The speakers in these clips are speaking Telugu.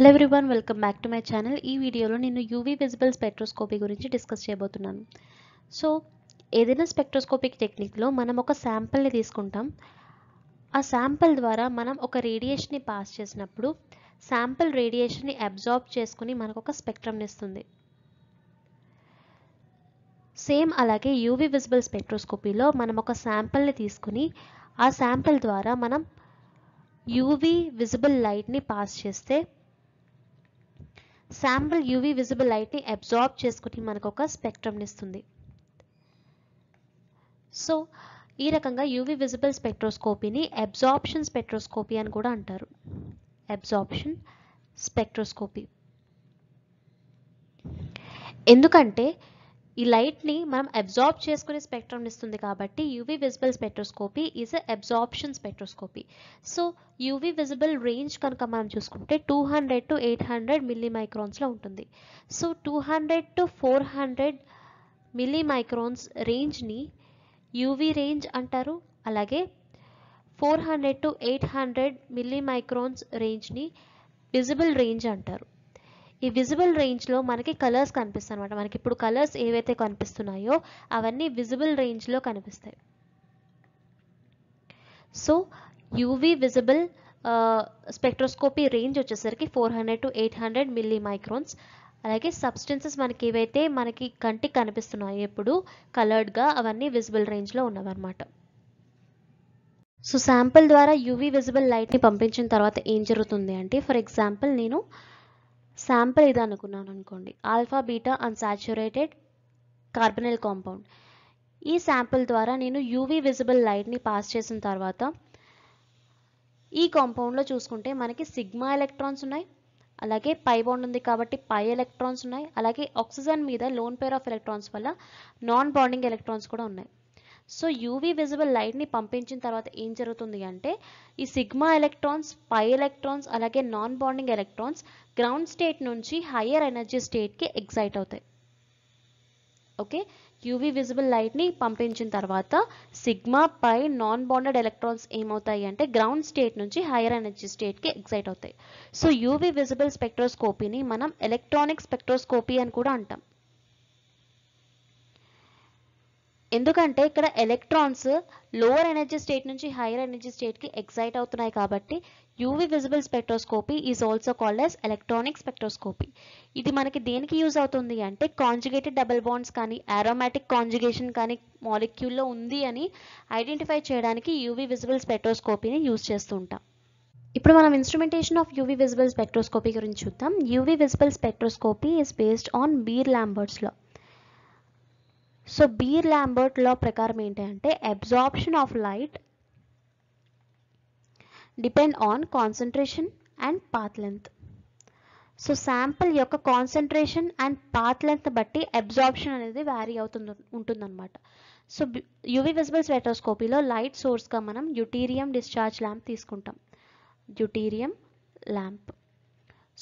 Hello everyone welcome back to my channel ఈ వీడియోలో నేను యూవీ విజిబుల్ స్పెక్ట్రోస్కోపీ గురించి డిస్కస్ చేయబోతున్నాను. సో ఏదైనా స్పెక్ట్రోస్కోపిక్ టెక్నిక్లో మనం ఒక శాంపిల్ని తీసుకుంటాం. ఆ శాంపిల్ ద్వారా మనం ఒక రేడియేషన్ని పాస్ చేసినప్పుడు శాంపిల్ రేడియేషన్ని అబ్జార్బ్ చేసుకుని మనకు ఒక స్పెక్ట్రమ్ని ఇస్తుంది. సేమ్ అలాగే యూవీ విజిబుల్ స్పెక్ట్రోస్కోపీలో మనం ఒక శాంపిల్ని తీసుకుని ఆ శాంపిల్ ద్వారా మనం యూవీ విజిబుల్ లైట్ని పాస్ చేస్తే శాంపుల్ యూవీ విజిబుల్ లైట్ని అబ్జార్బ్ చేసుకుని మనకు ఒక స్పెక్ట్రమ్ని ఇస్తుంది సో ఈ రకంగా యూవీ విజిబుల్ స్పెక్ట్రోస్కోపీని అబ్జార్ప్షన్ స్పెక్ట్రోస్కోపీ అని కూడా అంటారు. Absorption spectroscopy. ఎందుకంటే ఈ లైట్ని మనం అబ్జార్బ్ చేసుకునే స్పెక్ట్రమ్ ఇస్తుంది కాబట్టి UV visible spectroscopy is a absorption spectroscopy so UV visible range కనుక మనం చూసుకుంటే two hundred to eight hundred milli మైక్రాన్స్లో ఉంటుంది. So two hundred to four hundred milli microns రేంజ్ని UV range అంటారు. అలాగే four hundred to eight hundred milli microns రేంజ్ని visible range అంటారు. ఈ విజిబుల్ రేంజ్లో మనకి కలర్స్ కనిపిస్తాయి అనమాట మనకి ఇప్పుడు కలర్స్ ఏవైతే కనిపిస్తున్నాయో అవన్నీ విజిబుల్ రేంజ్లో కనిపిస్తాయి. So UV visible spectroscopy range వచ్చేసరికి four hundred to eight hundred milli microns అలాగే సబ్స్టెన్సెస్ మనకి ఏవైతే మనకి కంటికి కనిపిస్తున్నాయో ఇప్పుడు కలర్డ్గా అవన్నీ విజిబుల్ రేంజ్లో ఉన్నవన్నమాట. సో శాంపుల్ ద్వారా యూవీ విజిబుల్ లైట్ని పంపించిన తర్వాత ఏం జరుగుతుంది అంటే ఫర్ ఎగ్జాంపుల్ నేను శాంపిల్ ఇది అనుకున్నాను అనుకోండి. Alpha beta unsaturated carbonyl compound. ఈ శాంపిల్ ద్వారా నేను యూవీ విజిబుల్ లైట్ని పాస్ చేసిన తర్వాత ఈ కాంపౌండ్లో చూసుకుంటే మనకి సిగ్మా ఎలక్ట్రాన్స్ ఉన్నాయి. అలాగే పై బాండ్ ఉంది కాబట్టి పై ఎలక్ట్రాన్స్ ఉన్నాయి. అలాగే ఆక్సిజన్ మీద లోన్ పేర్ ఆఫ్ ఎలక్ట్రాన్స్ వల్ల నాన్ బాండింగ్ ఎలక్ట్రాన్స్ కూడా ఉన్నాయి. సో యూవీ విజిబుల్ లైట్ని పంపించిన తర్వాత ఏం జరుగుతుంది అంటే ఈ సిగ్మా ఎలక్ట్రాన్స్ పై ఎలక్ట్రాన్స్ అలాగే non bonding electrons ground state నుంచి హయ్యర్ ఎనర్జీ స్టేట్కి ఎగ్జైట్ అవుతాయి. ఓకే? యూవీ విజిబుల్ లైట్ని పంపించిన తర్వాత sigma pi non bonded electrons ఏమవుతాయి అంటే గ్రౌండ్ స్టేట్ నుంచి హైయర్ ఎనర్జీ స్టేట్కి ఎగ్జైట్ అవుతాయి. సో యూవీ విజిబుల్ స్పెక్ట్రోస్కోపీని మనం ఎలక్ట్రానిక్ స్పెక్ట్రోస్కోపీ అని కూడా అంటాం. ఎందుకంటే ఇక్కడ ఎలక్ట్రాన్స్ లోవర్ ఎనర్జీ స్టేట్ నుంచి హైయర్ ఎనర్జీ స్టేట్కి ఎగ్జైట్ అవుతున్నాయి కాబట్టి UV visible spectroscopy is also called as electronic spectroscopy ఇది మనకి దేనికి యూజ్ అవుతుంది అంటే కాంజుగేటెడ్ డబుల్ బాండ్స్ కానీ ఆరోమాటిక్ కాంజుగేషన్ కానీ మాలిక్యూల్లో ఉంది అని ఐడెంటిఫై చేయడానికి యూవి విజిబుల్ స్పెక్ట్రోస్కోపీని యూజ్ చేస్తుంటాం ఇప్పుడు మనం instrumentation of UV visible spectroscopy గురించి చూద్దాం. UV visible spectroscopy is based on Beer Lambert's law so Beer Lambert law ప్రకారం ఏంటి అంటే absorption of light depend on concentration and path length so sample యొక్క కాన్సన్ట్రేషన్ అండ్ పాత్ లెంత్ బట్టి అబ్జార్ప్షన్ అనేది వ్యారీ అవుతుంది ఉంటుందన్నమాట. సో యూవీ విజిబుల్ స్పెక్ట్రోస్కోపీలో లైట్ సోర్స్గా మనం డ్యూటీరియం డిశ్చార్జ్ ల్యాంప్ తీసుకుంటాం. డ్యూటీరియం ల్యాంప్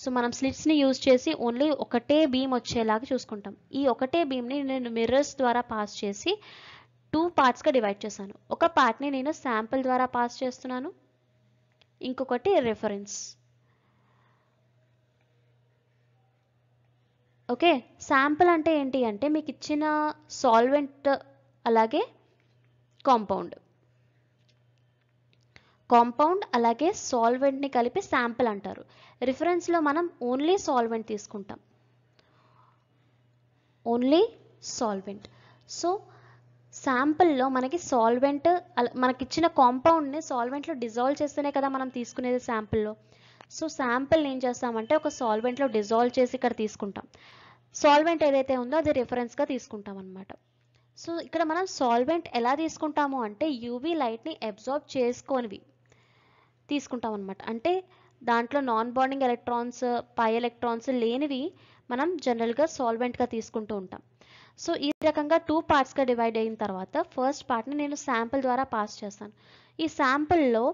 సో మనం స్లిట్స్ని యూజ్ చేసి ఓన్లీ ఒకటే బీమ్ వచ్చేలాగా చూసుకుంటాం. ఈ ఒకటే బీమ్ని నేను మిర్రర్స్ ద్వారా పాస్ చేసి టూ పార్ట్స్గా డివైడ్ చేశాను. ఒక పార్ట్ని నేను శాంపిల్ ద్వారా పాస్ చేస్తున్నాను. ఇంకొకటి రెఫరెన్స్. ఓకే శాంపిల్ అంటే ఏంటి అంటే మీకు ఇచ్చిన సాల్వెంట్ అలాగే కాంపౌండ్ కాంపౌండ్ అలాగే సాల్వెంట్ని కలిపి శాంపిల్ అంటారు. రిఫరెన్స్లో మనం ఓన్లీ సాల్వెంట్ తీసుకుంటాం. Only solvent. సో శాంపిల్లో మనకి సాల్వెంట్ మనకి ఇచ్చిన కాంపౌండ్ని సాల్వెంట్లో డిజాల్వ్ చేస్తేనే కదా మనం తీసుకునేది శాంపిల్లో. సో శాంపిల్ ఏం చేస్తామంటే ఒక సాల్వెంట్లో డిజాల్వ్ చేసి ఇక్కడ తీసుకుంటాం. సాల్వెంట్ ఏదైతే ఉందో అది రిఫరెన్స్గా తీసుకుంటాం అనమాట సో ఇక్కడ మనం సాల్వెంట్ ఎలా తీసుకుంటాము అంటే యూవీ లైట్ని అబ్జార్బ్ చేసుకోనివి. తీసుకుంటాం అనమాట అంటే దాంట్లో non bonding electrons pi electrons లేనివి మనం జనరల్గా సాల్వెంట్గా తీసుకుంటూ ఉంటాం. సో ఈ రకంగా టూ పార్ట్స్గా డివైడ్ అయిన తర్వాత ఫస్ట్ పార్ట్ని నేను శాంపుల్ ద్వారా పాస్ చేస్తాను. ఈ శాంపుల్లో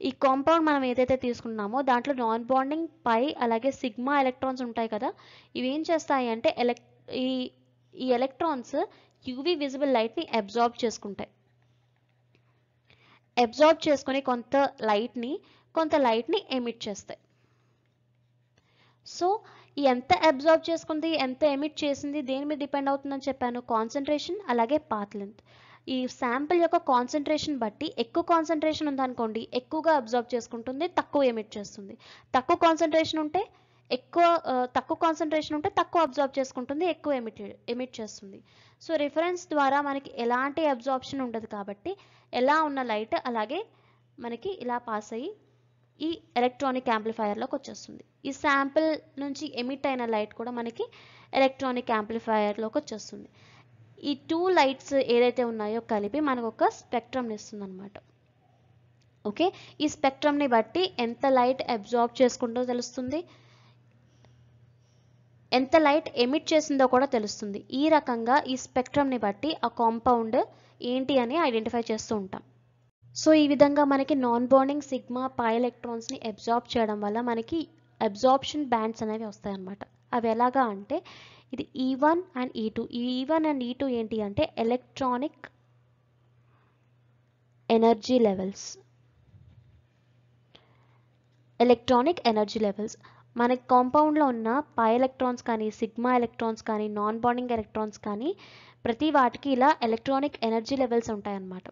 ఈ కాంపౌండ్ మనం ఏదైతే తీసుకున్నామో దాంట్లో నాన్ బాండింగ్ పై అలాగే సిగ్మా ఎలక్ట్రాన్స్ ఉంటాయి కదా ఇవి ఏం చేస్తాయి అంటే ఎలక్ ఈ ఈ ఎలక్ట్రాన్స్ యూవీ విజిబుల్ లైట్ని అబ్జార్బ్ చేసుకుంటాయి. అబ్జార్బ్ చేసుకొని కొంత లైట్ని కొంత లైట్ని ఎమిట్ చేస్తాయి. సో ఎంత అబ్జార్బ్ చేసుకుంది ఎంత ఎమిట్ చేసింది దేని మీద డిపెండ్ అవుతుందని చెప్పాను? కాన్సన్ట్రేషన్ అలాగే పాత్ లెంత్ ఈ శాంపిల్ యొక్క కాన్సన్ట్రేషన్ బట్టి ఎక్కువ కాన్సన్ట్రేషన్ ఉందనుకోండి ఎక్కువగా అబ్జార్బ్ చేసుకుంటుంది తక్కువ ఎమిట్ చేస్తుంది. తక్కువ కాన్సన్ట్రేషన్ ఉంటే ఎక్కువ తక్కువ కాన్సన్ట్రేషన్ ఉంటే తక్కువ అబ్జార్బ్ చేసుకుంటుంది ఎక్కువ ఎమిట్ ఎమిట్ చేస్తుంది. సో రిఫరెన్స్ ద్వారా మనకి ఎలాంటి అబ్జార్ప్షన్ ఉండదు కాబట్టి ఎలా ఉన్న లైట్ అలాగే మనకి ఇలా పాస్ అయ్యి ఈ ఎలక్ట్రానిక్ యాంప్లిఫైయర్లోకి వచ్చేస్తుంది. ఈ శాంపిల్ నుంచి ఎమిట్ అయిన లైట్ కూడా మనకి ఎలక్ట్రానిక్ యాంప్లిఫైయర్లోకి వచ్చేస్తుంది. ఈ టూ లైట్స్ ఏదైతే ఉన్నాయో కలిపి మనకు ఒక స్పెక్ట్రమ్ని ఇస్తుంది అనమాట ఓకే ఈ స్పెక్ట్రమ్ని బట్టి ఎంత లైట్ అబ్జార్బ్ చేసుకుంటో తెలుస్తుంది. ఎంత లైట్ ఎమిట్ చేసిందో కూడా తెలుస్తుంది. ఈ రకంగా ఈ స్పెక్ట్రమ్ని బట్టి ఆ కాంపౌండ్ ఏంటి అని ఐడెంటిఫై చేస్తూ ఉంటాం. సో ఈ విధంగా మనకి నాన్ బాండింగ్ సిగ్మా పై ఎలక్ట్రాన్స్ని అబ్జార్బ్ చేయడం వల్ల మనకి అబ్జార్ప్షన్ బ్యాండ్స్ అనేవి వస్తాయి అన్నమాట అవి ఎలాగా అంటే ఇది e e E one and E two E one and E two ఏంటి అంటే electronic energy levels electronic energy levels మనకి కాంపౌండ్లో ఉన్న పై ఎలక్ట్రాన్స్ కానీ సిగ్మా ఎలక్ట్రాన్స్ కానీ నాన్ బాండింగ్ ఎలక్ట్రాన్స్ కానీ ప్రతి వాటికి ఇలా ఎలక్ట్రానిక్ ఎనర్జీ లెవెల్స్ ఉంటాయన్నమాట.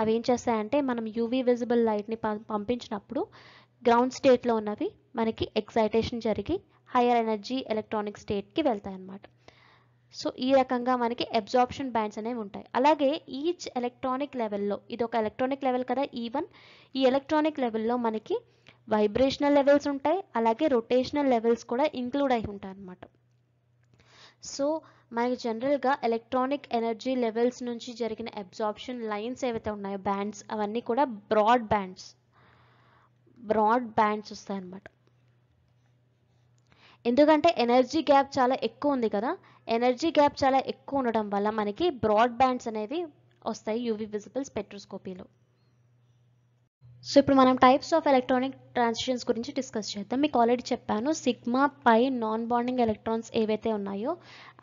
అవి ఏం చేస్తాయంటే మనం యూవీ విజిబుల్ లైట్ని పంపించినప్పుడు గ్రౌండ్ స్టేట్లో ఉన్నవి మనకి ఎక్సైటేషన్ జరిగి హయ్యర్ ఎనర్జీ ఎలక్ట్రానిక్ స్టేట్కి వెళ్తాయి అన్నమాట సో ఈ రకంగా మనకి అబ్జార్ప్షన్ బ్యాండ్స్ అనేవి ఉంటాయి. అలాగే ఈచ్ ఎలక్ట్రానిక్ లెవెల్లో ఇది ఒక ఎలక్ట్రానిక్ లెవెల్ కదా ఈవన్ ఈ ఎలక్ట్రానిక్ లెవెల్లో మనకి వైబ్రేషనల్ లెవెల్స్ ఉంటాయి అలాగే రొటేషనల్ లెవెల్స్ కూడా ఇంక్లూడ్ అయి ఉంటాయి అన్నమాట సో మనకి జనరల్గా ఎలక్ట్రానిక్ ఎనర్జీ లెవెల్స్ నుంచి జరిగిన అబ్జార్ప్షన్ లైన్స్ ఏవైతే ఉన్నాయో బ్యాండ్స్ అవన్నీ కూడా బ్రాడ్ బ్యాండ్స్ బ్రాడ్ బ్యాండ్స్ వస్తాయన్నమాట. ఎందుకంటే ఎనర్జీ గ్యాప్ చాలా ఎక్కువ ఉంది కదా ఎనర్జీ గ్యాప్ చాలా ఎక్కువ ఉండడం వల్ల మనకి బ్రాడ్ బ్యాండ్స్ అనేవి వస్తాయి యూవీ విజిబుల్ స్పెక్ట్రోస్కోపీలో సో ఇప్పుడు మనం టైప్స్ ఆఫ్ ఎలక్ట్రానిక్ ట్రాన్సిషన్స్ గురించి డిస్కస్ చేద్దాం. మీకు ఆల్రెడీ చెప్పాను sigma pi non bonding electrons ఏవైతే ఉన్నాయో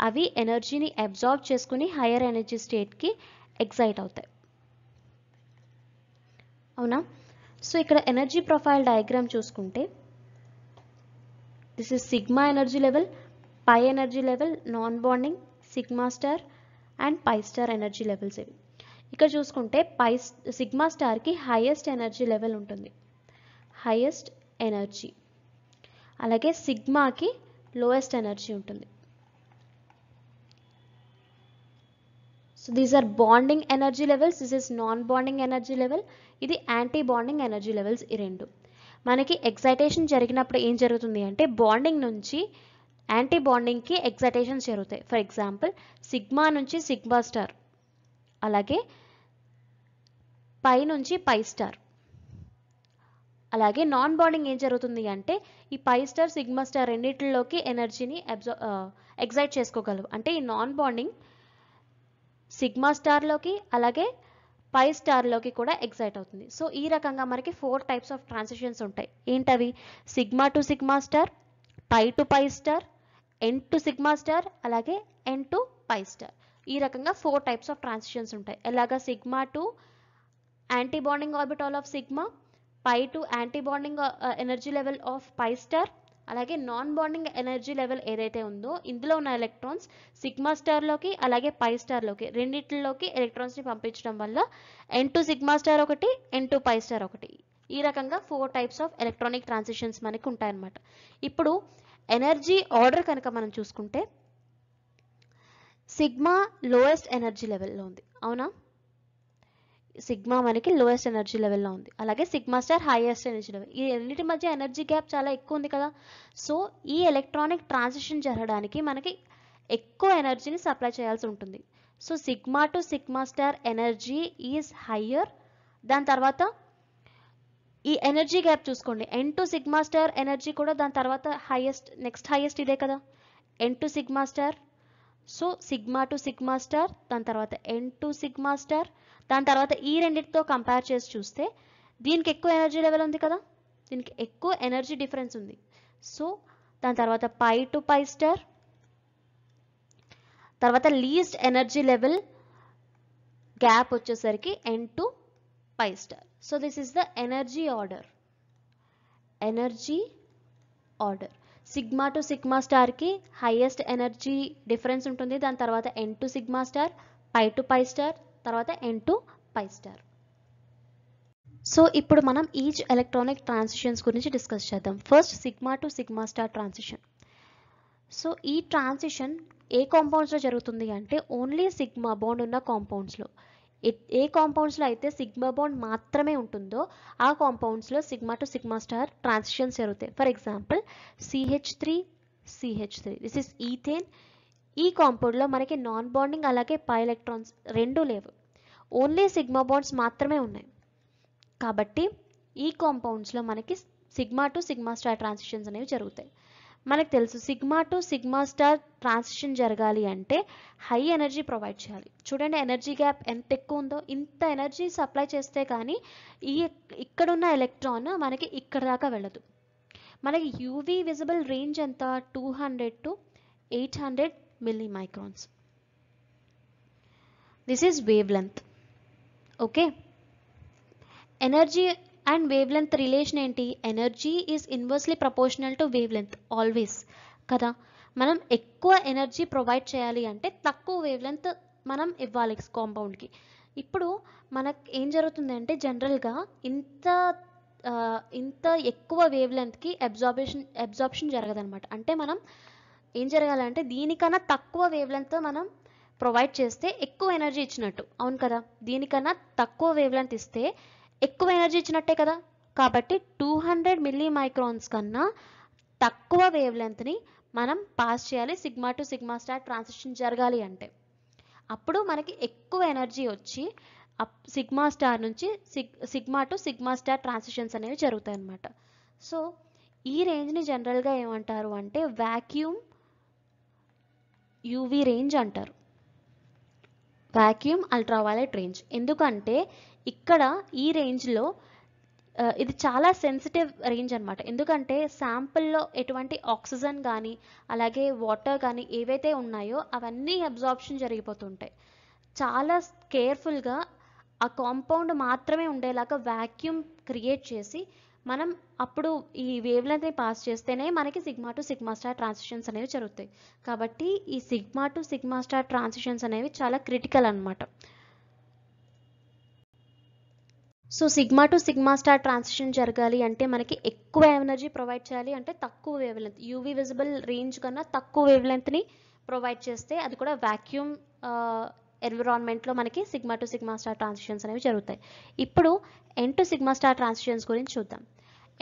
అవి ఎనర్జీని అబ్జార్బ్ చేసుకుని హయ్యర్ ఎనర్జీ స్టేట్కి ఎగ్జైట్ అవుతాయి. అవునా? సో ఇక్కడ ఎనర్జీ ప్రొఫైల్ డయాగ్రామ్ చూసుకుంటే this is sigma energy level pi energy level non bonding sigma star and pi star energy levels ఇవి. ఇక్కడ చూసుకుంటే పై సిగ్మా స్టార్కి హైయెస్ట్ ఎనర్జీ లెవెల్ ఉంటుంది. హైయెస్ట్ ఎనర్జీ అలాగే సిగ్మాకి లోయెస్ట్ ఎనర్జీ ఉంటుంది. So these are bonding energy levels this is non bonding energy level ఇది యాంటీ బాండింగ్ ఎనర్జీ లెవెల్స్ ఈ రెండు. మనకి ఎక్సైటేషన్ జరిగినప్పుడు ఏం జరుగుతుంది అంటే బాండింగ్ నుంచి యాంటీ బాండింగ్కి ఎక్సైటేషన్స్ జరుగుతాయి ఫర్ ఎగ్జాంపుల్ సిగ్మా నుంచి సిగ్మా స్టార్ అలాగే పై నుంచి పై స్టార్. అలాగే నాన్ బాండింగ్ ఏం జరుగుతుంది అంటే ఈ పై స్టార్ సిగ్మా స్టార్ రెండింటిలోకి ఎనర్జీని అబ్జా ఎగ్జైట్ చేసుకోగలవు. అంటే ఈ నాన్ బాండింగ్ సిగ్మా స్టార్లోకి అలాగే పై స్టార్లోకి కూడా ఎగ్జైట్ అవుతుంది. సో ఈ రకంగా మనకి ఫోర్ టైప్స్ ఆఫ్ ట్రాన్సిషన్స్ ఉంటాయి. ఏంటవి? Sigma to sigma star pi to pi star N to sigma star అలాగే ఎన్ టు పై స్టార్. ఈ రకంగా ఫోర్ టైప్స్ ఆఫ్ ట్రాన్సిషన్స్ ఉంటాయి. ఎలాగా sigma to antibonding orbital of sigma pi to antibonding energy level of pi star అలాగే నాన్ బాండింగ్ ఎనర్జీ లెవెల్ ఏదైతే ఉందో ఇందులో ఉన్న ఎలక్ట్రాన్స్ సిగ్మా స్టార్లోకి అలాగే పై స్టార్లోకి రెండింటిలోకి ఎలక్ట్రాన్స్ని పంపించడం వల్ల ఎన్ టు సిగ్మా స్టార్ ఒకటి ఎన్ టు పై స్టార్ ఒకటి. ఈ రకంగా four types of electronic transitions మనకి ఉంటాయన్నమాట ఇప్పుడు ఎనర్జీ ఆర్డర్ కనుక మనం చూసుకుంటే సిగ్మా లోయెస్ట్ ఎనర్జీ లెవెల్లో ఉంది. అవునా? సిగ్మా మనకి లోయెస్ట్ ఎనర్జీ లెవెల్లో ఉంది. అలాగే sigma star highest energy level ఈ రెండింటి మధ్య ఎనర్జీ గ్యాప్ చాలా ఎక్కువ ఉంది కదా. సో ఈ ఎలక్ట్రానిక్ ట్రాన్సిషన్ జరగడానికి మనకి ఎక్కువ ఎనర్జీని సప్లై చేయాల్సి ఉంటుంది. So sigma to sigma star energy is higher దాని తర్వాత ఈ ఎనర్జీ గ్యాప్ చూసుకోండి. N to sigma star energy కూడా దాని తర్వాత హైయెస్ట్ నెక్స్ట్ హైయెస్ట్ ఇదే కదా. N to sigma star so sigma to sigma star దాని తర్వాత ఎన్ టు సిగ్మా స్టార్ దాని తర్వాత ఈ రెండింటితో కంపేర్ చేసి చూస్తే దీనికి ఎక్కువ ఎనర్జీ లెవెల్ ఉంది కదా? దీనికి ఎక్కువ ఎనర్జీ డిఫరెన్స్ ఉంది. సో దాని తర్వాత పై టు పై స్టార్ తర్వాత లీస్ట్ ఎనర్జీ లెవెల్ గ్యాప్ వచ్చేసరికి n to pi star so this is the energy order energy order sigma to sigma స్టార్కి highest energy difference ఉంటుంది. దాని తర్వాత n to sigma star pi to pi star తర్వాత n to pi star so ఇప్పుడు మనం ఈచ్ ఎలక్ట్రానిక్ ట్రాన్సిషన్స్ గురించి డిస్కస్ చేద్దాం. First sigma to sigma star transition so ఈ ట్రాన్సిషన్ ఏ కాంపౌండ్స్లో జరుగుతుంది అంటే ఓన్లీ సిగ్మా బాండ్ ఉన్న కాంపౌండ్స్లో ఏ కాంపౌండ్స్లో అయితే సిగ్మా బాండ్ మాత్రమే ఉంటుందో ఆ కాంపౌండ్స్లో sigma to sigma star transitions జరుగుతాయి. For example CH three CH three this is ethane ఈ కాంపౌండ్లో మనకి నాన్ బాండింగ్ అలాగే పై ఎలక్ట్రాన్స్ రెండూ లేవు. ఓన్లీ సిగ్మా బాండ్స్ మాత్రమే ఉన్నాయి. కాబట్టి ఈ కాంపౌండ్స్లో మనకి sigma to sigma star transitions అనేవి జరుగుతాయి. మనకు తెలుసు sigma to sigma star transition జరగాలి అంటే హై ఎనర్జీ ప్రొవైడ్ చేయాలి. చూడండి ఎనర్జీ గ్యాప్ ఎంత ఎక్కువ ఉందో ఇంత ఎనర్జీ సప్లై చేస్తే కానీ ఈ ఇక్కడున్న ఎలక్ట్రాన్ మనకి ఇక్కడ దాకా వెళ్ళదు. మనకి యూవీ విజిబుల్ రేంజ్ ఎంత? Two hundred to eight hundred milli microns this is wavelength okay energy and wavelength relation ఏంటి? Energy is inversely proportional to wavelength always కదా? మనం ఎక్కువ ఎనర్జీ ప్రొవైడ్ చేయాలి అంటే తక్కువ వేవ్ లెంత్ మనం ఇవ్వాలి కాంపౌండ్కి ఇప్పుడు మనకు ఏం జరుగుతుంది అంటే జనరల్గా ఇంత ఇంత ఎక్కువ వేవ్ లెంత్కి అబ్జార్బేషన్ అబ్జార్ప్షన్ జరగదనమాట అంటే మనం ఏం జరగాలంటే దీనికన్నా తక్కువ వేవ్ లెంత్ మనం ప్రొవైడ్ చేస్తే ఎక్కువ ఎనర్జీ ఇచ్చినట్టు. అవును కదా? దీనికన్నా తక్కువ వేవ్ లెంత్ ఇస్తే ఎక్కువ ఎనర్జీ ఇచ్చినట్టే కదా? కాబట్టి టూ హండ్రెడ్ మిల్లీ మైక్రాన్స్ కన్నా తక్కువ వేవ్ లెంత్ని మనం పాస్ చేయాలి sigma to sigma star transition జరగాలి అంటే. అప్పుడు మనకి ఎక్కువ ఎనర్జీ వచ్చి అప్ సిగ్మా స్టార్ నుంచి sig sigma to sigma star transitions అనేవి జరుగుతాయి అన్నమాట. సో ఈ రేంజ్ని జనరల్గా ఏమంటారు అంటే వాక్యూమ్ యూవీ రేంజ్ అంటారు. Vacuum ultraviolet range. ఎందుకంటే ఇక్కడ ఈ రేంజ్లో ఇది చాలా సెన్సిటివ్ రేంజ్ అనమాట ఎందుకంటే శాంపుల్లో ఎటువంటి ఆక్సిజన్ కానీ అలాగే వాటర్ కానీ ఏవైతే ఉన్నాయో అవన్నీ అబ్జార్ప్షన్ జరిగిపోతుంటాయి. చాలా కేర్ఫుల్గా ఆ కాంపౌండ్ మాత్రమే ఉండేలాగా వాక్యూమ్ క్రియేట్ చేసి మనం అప్పుడు ఈ వేవ్ లెంత్ని పాస్ చేస్తేనే మనకి sigma to sigma star transitions అనేవి జరుగుతాయి. కాబట్టి ఈ sigma to sigma star transitions అనేవి చాలా క్రిటికల్ అన్నమాట. So sigma to sigma star transition జరగాలి అంటే మనకి ఎక్కువ ఎనర్జీ ప్రొవైడ్ చేయాలి అంటే తక్కువ wavelength UV visible range కన్నా తక్కువ వేవ్ లెంత్ని ప్రొవైడ్ చేస్తే అది కూడా వ్యాక్యూమ్ ఎన్విరాన్మెంట్లో మనకి sigma to sigma star transitions అనేవి జరుగుతాయి. ఇప్పుడు n to sigma star transitions గురించి చూద్దాం.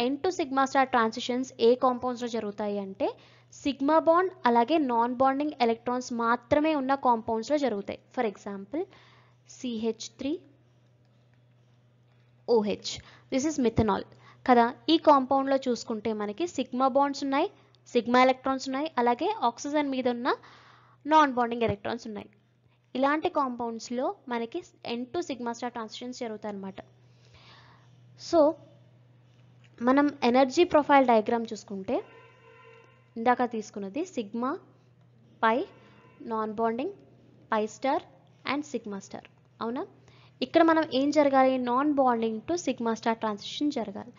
N to sigma star transitions ఏ కాంపౌండ్స్లో జరుగుతాయి అంటే సిగ్మా బాండ్ అలాగే నాన్ బాండింగ్ ఎలక్ట్రాన్స్ మాత్రమే ఉన్న కాంపౌండ్స్లో జరుగుతాయి. For example CH three OH this is methanol కదా ఈ కాంపౌండ్లో చూసుకుంటే మనకి సిగ్మా బాండ్స్ ఉన్నాయి సిగ్మా ఎలక్ట్రాన్స్ ఉన్నాయి అలాగే ఆక్సిజన్ మీద ఉన్న నాన్ బాండింగ్ ఎలక్ట్రాన్స్ ఉన్నాయి. ఇలాంటి కాంపౌండ్స్లో మనకి n to sigma star transitions జరుగుతాయి అన్నమాట సో మనం ఎనర్జీ ప్రొఫైల్ డయాగ్రామ్ చూసుకుంటే ఇందాక తీసుకున్నది sigma pi non bonding pi star and sigma star అవునా? ఇక్కడ మనం ఏం జరగాలి? Non bonding to sigma star transition జరగాలి.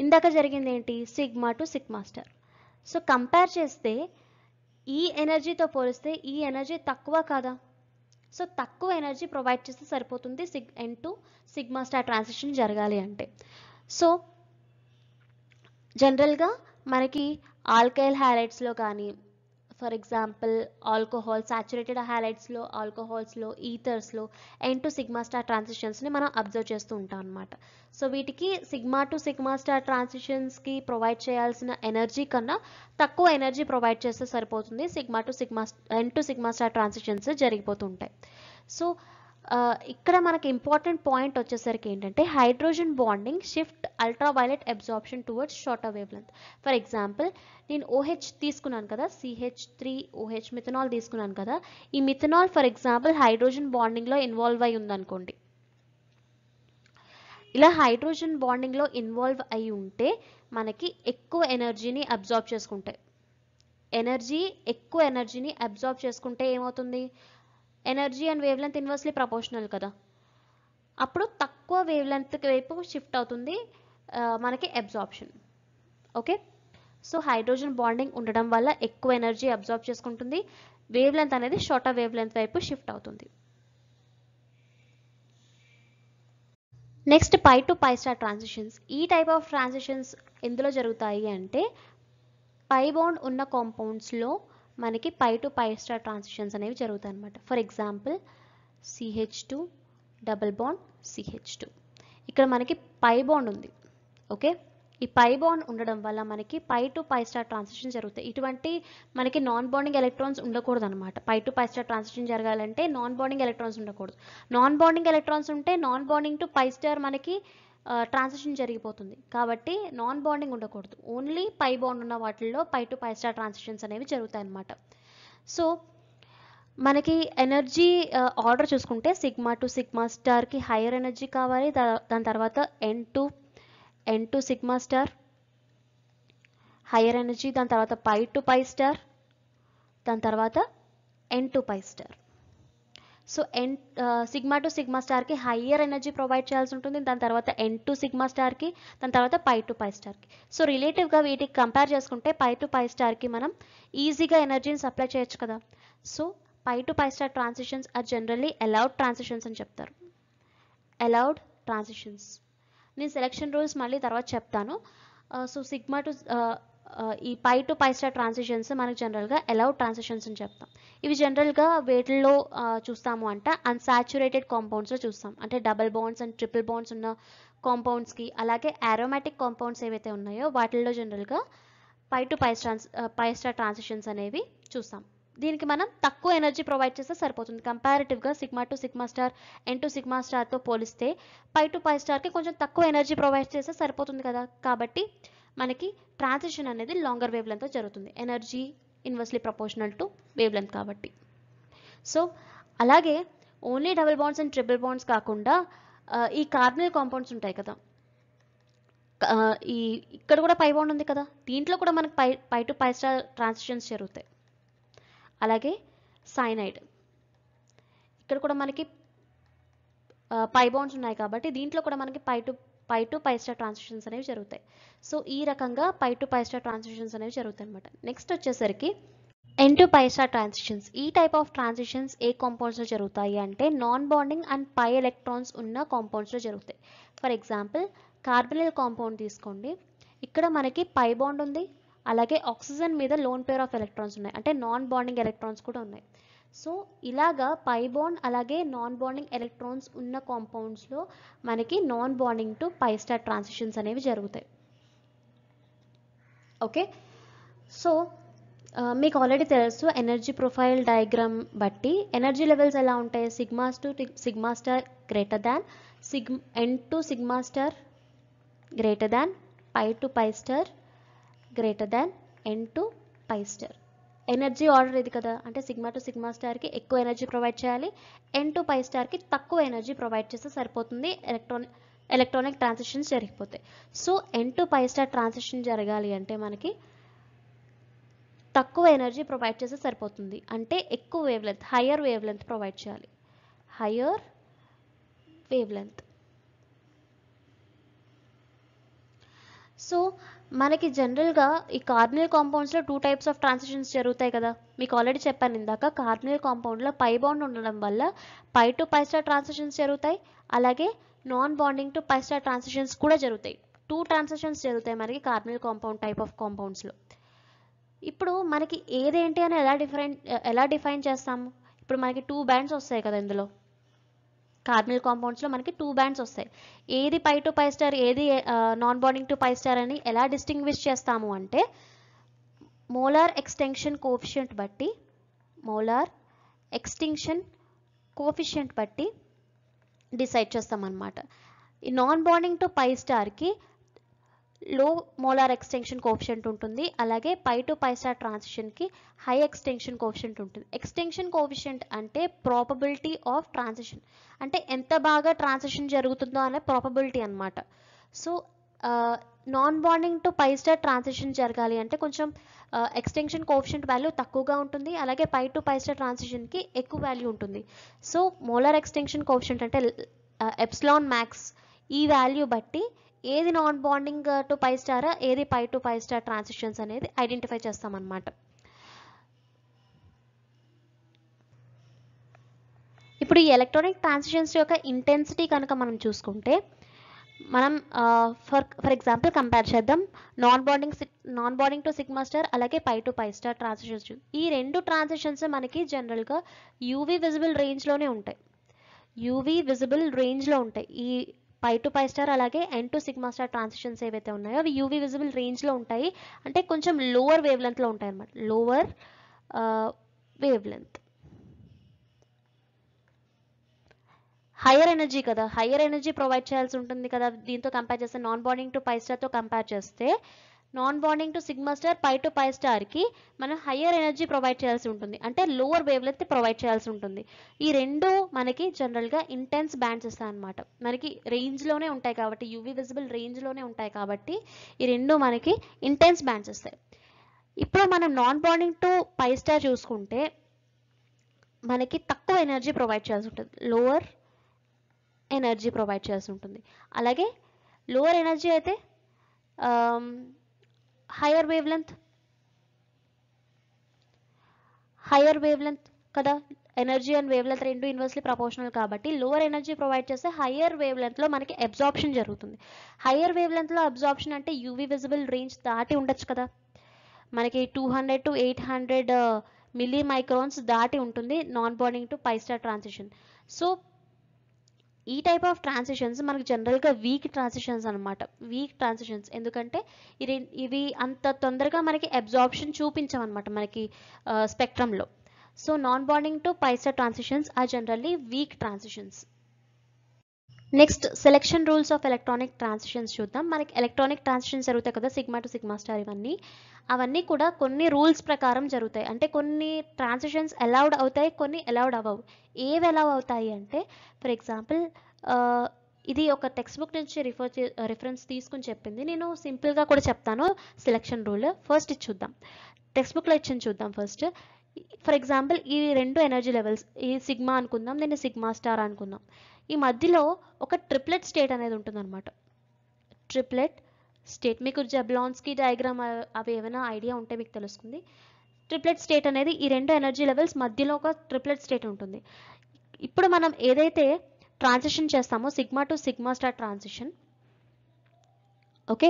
ఇందాక జరిగింది ఏంటి? Sigma to sigma star so compare చేస్తే ఈ ఎనర్జీతో పోలిస్తే ఈ ఎనర్జీ తక్కువ కదా? సో తక్కువ ఎనర్జీ ప్రొవైడ్ చేస్తే సరిపోతుంది sig n to sigma star transition జరగాలి అంటే. సో జనరల్గా మనకి ఆల్కైల్ హ్యాలైట్స్లో కానీ ఫర్ ఎగ్జాంపుల్ ఆల్కహాల్ సాచురేటెడ్ హ్యాలైట్స్లో ఆల్కహాల్స్లో ఈథర్స్లో ఎన్ టు సిగ్మా స్టార్ ట్రాన్సిషన్స్ని మనం అబ్జర్వ్ చేస్తూ ఉంటాం అనమాట సో వీటికి సిగ్మా టు సిగ్మా స్టార్ ట్రాన్సిషన్స్కి ప్రొవైడ్ చేయాల్సిన ఎనర్జీ కన్నా తక్కువ ఎనర్జీ ప్రొవైడ్ చేస్తే సరిపోతుంది. Sigma to sigma n to sigma star transitions జరిగిపోతుంటాయి so ఇక్కడ మనకి ఇంపార్టెంట్ పాయింట్ వచ్చేసరికి ఏంటంటే hydrogen bonding shift ultra violet absorption towards shorter wavelength for example నేను ఓహెచ్ తీసుకున్నాను కదా సిహెచ్ త్రీ ఓహెచ్ మిథనాల్ తీసుకున్నాను కదా. ఈ మిథనాల్ ఫర్ ఎగ్జాంపుల్ హైడ్రోజన్ బాండింగ్లో ఇన్వాల్వ్ అయి ఉందనుకోండి. ఇలా హైడ్రోజన్ బాండింగ్లో ఇన్వాల్వ్ అయి ఉంటే మనకి ఎక్కువ ఎనర్జీని అబ్జార్బ్ చేసుకుంటాయి. ఎనర్జీ ఎక్కువ ఎనర్జీని అబ్జార్బ్ చేసుకుంటే ఏమవుతుంది? Energy and wavelength inversely proportional కదా. అప్పుడు తక్కువ వేవ్ లెంత్ వైపు షిఫ్ట్ అవుతుంది మనకి absorption okay? So hydrogen bonding ఉండడం వల్ల ఎక్కువ ఎనర్జీ అబ్జార్బ్ చేసుకుంటుంది. వేవ్ లెంత్ అనేది షార్ట్ వేవ్ లెంత్ వైపు షిఫ్ట్ అవుతుంది. Next pi to pi star transitions ఈ టైప్ ఆఫ్ ట్రాన్సిషన్స్ ఎందులో జరుగుతాయి అంటే పై బాండ్ ఉన్న కాంపౌండ్స్లో మనకి pi to pi star transitions అనేవి జరుగుతాయి అనమాట for example CH two double bond CH two ఇక్కడ మనకి పై బాండ్ ఉంది ఓకే? ఈ పై బాండ్ ఉండడం వల్ల మనకి pi to pi star transition జరుగుతాయి. ఇటువంటి మనకి నాన్ బాండింగ్ ఎలక్ట్రాన్స్ ఉండకూడదు అనమాట pi to pi star transition జరగాలంటే నాన్ బాండింగ్ ఎలక్ట్రాన్స్ ఉండకూడదు. నాన్ బాండింగ్ ఎలక్ట్రాన్స్ ఉంటే non bonding to pi star మనకి ట్రాన్సాక్షన్ జరిగిపోతుంది. కాబట్టి నాన్ బాండింగ్ ఉండకూడదు. ఓన్లీ పై బాండ్ ఉన్న వాటిల్లో pi to pi star transactions అనేవి జరుగుతాయి అన్నమాట సో మనకి ఎనర్జీ ఆర్డర్ చూసుకుంటే సిగ్మా టు సిగ్మా స్టార్కి హైయర్ ఎనర్జీ కావాలి. దా- దాని తర్వాత n to n to sigma star higher energy దాని తర్వాత పై టు పై స్టార్ దాని తర్వాత n to pi star so n sigma to sigma స్టార్కి higher energy provide చేయాల్సి ఉంటుంది. దాని తర్వాత ఎన్ టు సిగ్మా స్టార్కి దాని తర్వాత పై టు పై స్టార్కి సో రిలేటివ్గా వీటికి కంపేర్ చేసుకుంటే పై టు పై స్టార్కి మనం ఈజీగా ఎనర్జీని సప్లై చేయొచ్చు కదా. So pi to pi star transitions are generally allowed transitions అని చెప్తారు. అలౌడ్ ట్రాన్సిషన్స్ నేను సెలక్షన్ రూల్స్ మళ్ళీ తర్వాత చెప్తాను. సో సిగ్మా టు ఈ pi to pi star transitions మనకు జనరల్గా అలౌడ్ ట్రాన్సిషన్స్ అని చెప్తాం. ఇవి జనరల్గా వేటిల్లో చూస్తాము అంటే అన్సాచురేటెడ్ కాంపౌండ్స్లో చూస్తాం. అంటే double bonds and triple bonds ఉన్న కాంపౌండ్స్కి అలాగే ఆరోమాటిక్ కాంపౌండ్స్ ఏవైతే ఉన్నాయో వాటిల్లో జనరల్గా pi to pi trans pi star transitions అనేవి చూస్తాం. దీనికి మనం తక్కువ ఎనర్జీ ప్రొవైడ్ చేస్తే సరిపోతుంది. కంపారిటివ్గా sigma to sigma star n to sigma స్టార్తో పోలిస్తే పై టు పై స్టార్కి కొంచెం తక్కువ ఎనర్జీ ప్రొవైడ్ చేస్తే సరిపోతుంది కదా. కాబట్టి మనకి ట్రాన్సిషన్ అనేది లాంగర్ వేవ్ లెంత్తో జరుగుతుంది. Energy inversely proportional to wavelength కాబట్టి. సో అలాగే only double bonds and triple bonds కాకుండా ఈ కార్బనల్ కాంపౌండ్స్ ఉంటాయి కదా. ఈ ఇక్కడ కూడా పై బాండ్ ఉంది కదా. దీంట్లో కూడా మనకి pi pi to pi star transitions జరుగుతాయి. అలాగే సైనైడ్ ఇక్కడ కూడా మనకి పై బాండ్స్ ఉన్నాయి కాబట్టి దీంట్లో కూడా మనకి pi to pi to pi star transitions అనేవి జరుగుతాయి. సో ఈ రకంగా pi to pi star transitions అనేవి జరుగుతాయి అనమాట నెక్స్ట్ వచ్చేసరికి N to pi star transitions ఈ టైప్ ఆఫ్ ట్రాన్సిషన్స్ ఏ కాంపౌండ్స్లో జరుగుతాయి అంటే non bonding and pi electrons ఉన్న కాంపౌండ్స్లో జరుగుతాయి. ఫర్ ఎగ్జాంపుల్ కార్బనిల్ కాంపౌండ్ తీసుకోండి. ఇక్కడ మనకి పై బాండ్ ఉంది. అలాగే ఆక్సిజన్ మీద లోన్ పేర్ ఆఫ్ ఎలక్ట్రాన్స్ ఉన్నాయి. అంటే నాన్ బాండింగ్ ఎలక్ట్రాన్స్ కూడా ఉన్నాయి. సో ఇలాగా పై బాండ్ అలాగే నాన్ బాండింగ్ ఎలక్ట్రాన్స్ ఉన్న కాంపౌండ్స్లో మనకి non bonding to pi star transitions అనేవి జరుగుతాయి. ఓకే? సో మీకు ఆల్రెడీ తెలుసు ఎనర్జీ ప్రొఫైల్ డయాగ్రామ్ బట్టి ఎనర్జీ లెవెల్స్ ఎలా ఉంటాయి? Sigmas to sigma star greater than sig n to sigma star greater than pi to pi star greater than n to pi star energy order ఇది కదా. అంటే సిగ్మా టు సిగ్మా స్టార్కి ఎక్కువ ఎనర్జీ ప్రొవైడ్ చేయాలి. ఎన్ టు పై స్టార్కి తక్కువ ఎనర్జీ ప్రొవైడ్ చేస్తే సరిపోతుంది. ఎలక్ట్రానిక్ ఎలక్ట్రానిక్ ట్రాన్సిషన్స్ జరిగిపోతాయి. So n to pi star transition జరగాలి అంటే మనకి తక్కువ ఎనర్జీ ప్రొవైడ్ చేస్తే సరిపోతుంది. అంటే ఎక్కువ wavelength higher wave length provide చేయాలి. హయ్యర్ వేవ్ లెంత్ సో మనకి జనరల్గా ఈ కార్నియల్ కాంపౌండ్స్లో టూ టైప్స్ ఆఫ్ ట్రాన్సాక్షన్స్ జరుగుతాయి కదా. మీకు ఆల్రెడీ చెప్పాను ఇందాక కార్నియల్ కాంపౌండ్లో పై బాండ్ ఉండడం వల్ల pi to pi star transitions జరుగుతాయి. అలాగే non bonding to pi star transitions కూడా జరుగుతాయి. టూ ట్రాన్సాక్షన్స్ జరుగుతాయి మనకి కార్నియల్ కాంపౌండ్ టైప్ ఆఫ్ కాంపౌండ్స్లో. ఇప్పుడు మనకి ఏదేంటి అని ఎలా డిఫరెంట్ ఎలా డిఫైన్ చేస్తాము? ఇప్పుడు మనకి టూ బ్యాండ్స్ వస్తాయి కదా ఇందులో. కార్మిల్ కాంపౌండ్స్లో మనకి టూ బ్యాండ్స్ వస్తాయి. ఏది పై టు పై స్టార్ ఏది non bonding to pi star అని ఎలా డిస్టింగ్విష్ చేస్తాము అంటే మోలార్ ఎక్స్టెన్షన్ కోఫిషియంట్ బట్టి మోలార్ ఎక్స్టింక్షన్ కోఫిషియంట్ బట్టి డిసైడ్ చేస్తామన్నమాట. ఈ నాన్ బాండింగ్ టు పై స్టార్కి లో మోలార్ ఎక్స్టెన్షన్ కోఫిషియంట్ ఉంటుంది. అలాగే పై టు పై స్టార్ ట్రాన్సిషన్కి హై ఎక్స్టెన్షన్ కోఫిషియంట్ ఉంటుంది. ఎక్స్టెన్షన్ కోఫిషియంట్ అంటే ప్రాబబిలిటీ ఆఫ్ ట్రాన్సిషన్. అంటే ఎంత బాగా ట్రాన్సిషన్ జరుగుతుందో అనే ప్రాబబిలిటీ అనమాట so non bonding to pi star transition జరగాలి అంటే కొంచెం ఎక్స్టెన్షన్ కోఫిషియంట్ వాల్యూ తక్కువగా ఉంటుంది. అలాగే పై టు పై స్టార్ ట్రాన్సిషన్కి ఎక్కువ వాల్యూ ఉంటుంది. సో మోలార్ ఎక్స్టెన్షన్ కోఫిషియంట్ అంటే ఎప్స్లాన్ మ్యాక్స్ ఈ వాల్యూ బట్టి ఏది non bonding to pi star ఏది pi to pi star transitions అనేది ఐడెంటిఫై చేస్తామన్నమాట. ఇప్పుడు ఈ ఎలక్ట్రానిక్ ట్రాన్సిషన్స్ యొక్క ఇంటెన్సిటీ కనుక మనం చూసుకుంటే మనం ఫర్ ఫర్ ఎగ్జాంపుల్ కంపేర్ చేద్దాం. Non bonding non bonding to sigma star అలాగే pi to pi star transitions ఈ రెండు ట్రాన్సిషన్స్ మనకి జనరల్గా యూవీ విజిబుల్ రేంజ్లోనే ఉంటాయి. యూవీ విజిబుల్ రేంజ్లో ఉంటాయి. ఈ పై టు పై స్టార్ అలాగే n to sigma star transitions ఏవైతే ఉన్నాయో అవి యూవీ విజిబుల్ రేంజ్లో ఉంటాయి. అంటే కొంచెం లోవర్ వేవ్ లెంత్లో ఉంటాయి అన్నమాట. Lower wavelength higher energy కదా. హయ్యర్ ఎనర్జీ ప్రొవైడ్ చేయాల్సి ఉంటుంది కదా. దీంతో కంపేర్ చేస్తే నాన్ బాండింగ్ టు పై స్టార్తో కంపేర్ చేస్తే non bonding to sigma star pi to pi స్టార్కి మనం హయ్యర్ ఎనర్జీ ప్రొవైడ్ చేయాల్సి ఉంటుంది. అంటే లోవర్ వేవ్ లెంత్ ప్రొవైడ్ చేయాల్సి ఉంటుంది. ఈ రెండు మనకి జనరల్గా ఇంటెన్స్ బ్యాండ్స్ ఇస్తాయి అనమాట మనకి రేంజ్లోనే ఉంటాయి కాబట్టి యూవీ విజిబుల్ రేంజ్లోనే ఉంటాయి కాబట్టి ఈ రెండు మనకి ఇంటెన్స్ బ్యాండ్స్ ఇస్తాయి. ఇప్పుడు మనం non bonding to pi star చూసుకుంటే మనకి తక్కువ ఎనర్జీ ప్రొవైడ్ చేయాల్సి ఉంటుంది. లోవర్ ఎనర్జీ ప్రొవైడ్ చేయాల్సి ఉంటుంది. అలాగే లోవర్ ఎనర్జీ అయితే higher wave length higher wave length కదా? ఎనర్జీ అండ్ వేవ్ లెంత్ రెండు ఇన్వర్స్లీ ప్రపోర్షనల్ కాబట్టి లోవర్ ఎనర్జీ ప్రొవైడ్ చేస్తే హయ్యర్ వేవ్ లెంత్లో మనకి అబ్జార్ప్షన్ జరుగుతుంది. హయ్యర్ వేవ్ లెంత్లో అబ్జార్ప్షన్ అంటే యూవీ విజిబుల్ రేంజ్ దాటి ఉండొచ్చు కదా? మనకి two hundred to eight hundred milli microns దాటి ఉంటుంది non bonding to pi star transition so ఈ టైప్ ఆఫ్ ట్రాన్సిషన్స్ మనకు జనరల్గా వీక్ ట్రాన్సిషన్స్ అనమాట వీక్ ట్రాన్సిషన్స్ ఎందుకంటే ఇది ఇవి అంత తొందరగా మనకి అబ్జార్ప్షన్ చూపించమన్నమాట మనకి స్పెక్ట్రంలో so non bonding to pi star transitions are generally weak transitions next selection rules of electronic transitions చూద్దాం. మనకి ఎలక్ట్రానిక్ ట్రాన్సిషన్స్ జరుగుతాయి కదా సిగ్మా టు సిగ్మా స్టార్ ఇవన్నీ. అవన్నీ కూడా కొన్ని రూల్స్ ప్రకారం జరుగుతాయి. అంటే కొన్ని ట్రాన్సిషన్స్ అలౌడ్ అవుతాయి కొన్ని అలౌడ్ అవ్వవు. ఏవి అలౌ అవుతాయి అంటే ఫర్ ఎగ్జాంపుల్ ఇది ఒక టెక్స్ట్ బుక్ నుంచి రిఫర్ రిఫరెన్స్ తీసుకుని చెప్పింది. నేను సింపుల్గా కూడా చెప్తాను సెలెక్షన్ రూల్ ఫస్ట్ ఇది చూద్దాం. టెక్స్ట్ బుక్లో ఇచ్చింది చూద్దాం ఫస్ట్ ఫర్ ఎగ్జాంపుల్ ఈ రెండు ఎనర్జీ లెవెల్స్ ఈ సిగ్మా అనుకుందాం దీన్ని సిగ్మా స్టార్ అనుకుందాం. ఈ మధ్యలో ఒక ట్రిప్లెట్ స్టేట్ అనేది ఉంటుందన్నమాట. ట్రిప్లెట్ స్టేట్ మీకు జబ్లాన్స్కి డయాగ్రామ్ అవి ఏమైనా ఐడియా ఉంటే మీకు తెలుస్తుంది. ట్రిప్లెట్ స్టేట్ అనేది ఈ రెండు ఎనర్జీ లెవెల్స్ మధ్యలో ఒక ట్రిప్లెట్ స్టేట్ ఉంటుంది. ఇప్పుడు మనం ఏదైతే ట్రాన్సిషన్ చేస్తామో sigma to sigma star transition okay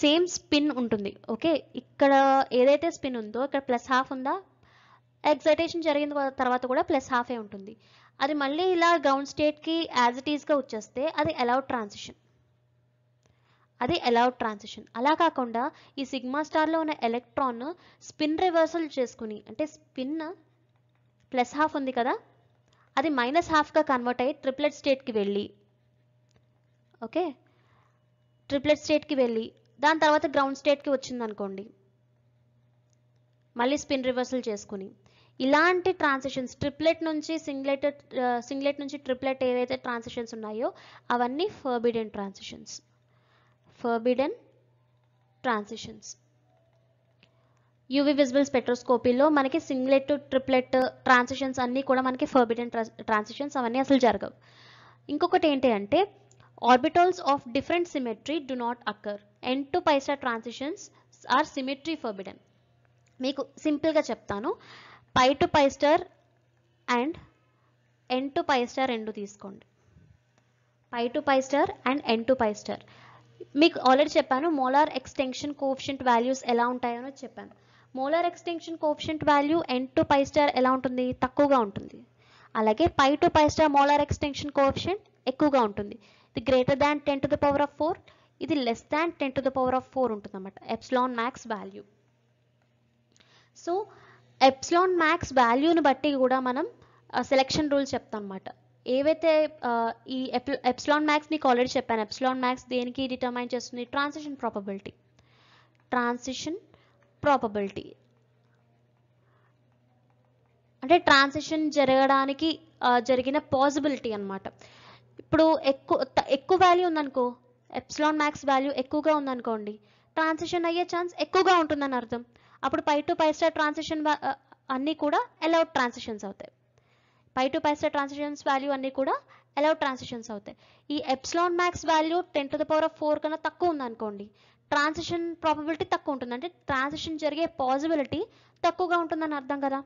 same spin ఉంటుంది. ఓకే ఇక్కడ ఏదైతే స్పిన్ ఉందో ఇక్కడ ప్లస్ హాఫ్ ఉందా? ఎగ్జైటేషన్ జరిగిన తర్వాత కూడా ప్లస్ హాఫే ఉంటుంది. అది మళ్ళీ ఇలా గ్రౌండ్ స్టేట్కి యాజ్ ఇట్ ఈస్గా వచ్చేస్తే అది అలౌడ్ ట్రాన్సిషన్ అది అలౌడ్ ట్రాన్సిషన్ అలా కాకుండా ఈ సిగ్మా స్టార్లో ఉన్న ఎలక్ట్రాన్ స్పిన్ రివర్సల్ చేసుకుని అంటే స్పిన్ ప్లస్ హాఫ్ ఉంది కదా అది మైనస్ హాఫ్గా కన్వర్ట్ అయ్యి ట్రిప్లెట్ స్టేట్కి వెళ్ళి ఓకే ట్రిప్లెట్ స్టేట్కి వెళ్ళి దాని తర్వాత గ్రౌండ్ స్టేట్కి వచ్చింది అనుకోండి మళ్ళీ స్పిన్ రివర్సల్ చేసుకుని. ఇలాంటి ట్రాన్సిషన్స్ ట్రిప్లెట్ నుంచి సింగ్లెట్ సింగ్లెట్ నుంచి ట్రిప్లెట్ ఏవైతే ట్రాన్సిషన్స్ ఉన్నాయో అవన్నీ forbidden transitions. Forbidden transitions. UV visible స్పెక్ట్రోస్కోపీలో మనకి సింగ్లెట్ ట్రిప్లెట్ ట్రాన్సిషన్స్ అన్నీ కూడా మనకి ఫర్బిడెన్ ట్రాన్సిషన్స్ అవన్నీ అసలు జరగవు. ఇంకొకటి ఏంటి అంటే orbitals of different symmetry do not occur. N to pi star transitions are symmetry forbidden. మీకు సింపుల్గా చెప్తాను. Pi to pi star and n to pi star రెండు తీసుకోండి. Pi to pi star and n to pi star. మీకు ఆల్రెడీ చెప్పాను మోలార్ ఎక్స్టెన్షన్ కోఫిషియంట్ వాల్యూస్ ఎలా ఉంటాయనో చెప్పాను. Molar extension coefficient value n to pi star ఎలా ఉంటుంది? తక్కువగా ఉంటుంది. అలాగే pi to pi star molar extension coefficient ఎక్కువగా ఉంటుంది. ఇది greater than ten to the power of four ఇది less than ten to the power of four ఉంటుంది అన్నమాట epsilon max value so epsilon max వాల్యూని బట్టి కూడా మనం సెలెక్షన్ రూల్స్ చెప్తాం అనమాట ఏవైతే ఈ ఎప్సిలాన్ మ్యాక్స్ నీకు ఆల్రెడీ చెప్పాను ఎప్సిలాన్ మ్యాక్స్ దేనికి డిటర్మైన్ చేస్తుంది? ట్రాన్సిషన్ ప్రాపబిలిటీ ట్రాన్సిషన్ ప్రాపబిలిటీ అంటే ట్రాన్సిషన్ జరగడానికి జరిగిన పాసిబిలిటీ అనమాట ఇప్పుడు ఎక్కువ ఎక్కువ వాల్యూ ఉందనుకో ఎప్సిలాన్ మ్యాక్స్ వాల్యూ ఎక్కువగా ఉందనుకోండి ట్రాన్సిషన్ అయ్యే ఛాన్స్ ఎక్కువగా ఉంటుందని అర్థం. అప్పుడు pi to pi star transition అన్నీ కూడా అలౌడ్ ట్రాన్సిషన్స్ అవుతాయి. Pi to pi star transitions value అన్నీ కూడా అలౌడ్ ట్రాన్సిషన్స్ అవుతాయి. ఈ epsilon max value ten to the power of four కన్నా తక్కువ ఉందనుకోండి ట్రాన్సిషన్ ప్రాబబిలిటీ తక్కువ ఉంటుంది. అంటే ట్రాన్సిషన్ జరిగే పాసిబిలిటీ తక్కువగా ఉంటుందని అర్థం కదా?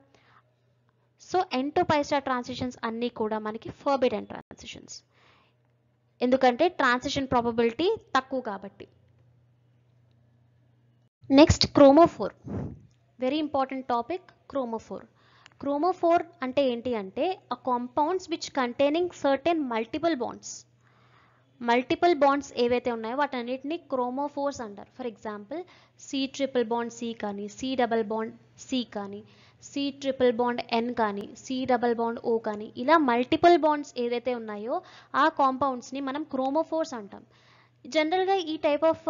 So n to pi star transitions అన్నీ కూడా మనకి ఫర్బిడెన్ ట్రాన్సిషన్స్ ఎందుకంటే ట్రాన్సిషన్ ప్రాబబిలిటీ తక్కువ కాబట్టి. Next chromophore very important topic chromophore chromophore అంటే ఏంటి అంటే ఆ compounds which containing certain multiple bonds multiple bonds ఏవైతే ఉన్నాయో వాటన్నిటిని క్రోమోఫోర్స్ అంటారు. For example C triple bond C కానీ సి డబల్ బాండ్ సి కానీ సి ట్రిపుల్ బాండ్ ఎన్ కానీ సి డబల్ బాండ్ ఓ కానీ ఇలా మల్టిపుల్ బాండ్స్ ఏదైతే ఉన్నాయో ఆ కాంపౌండ్స్ని మనం క్రోమోఫోర్స్ అంటాం. జనరల్గా ఈ టైప్ ఆఫ్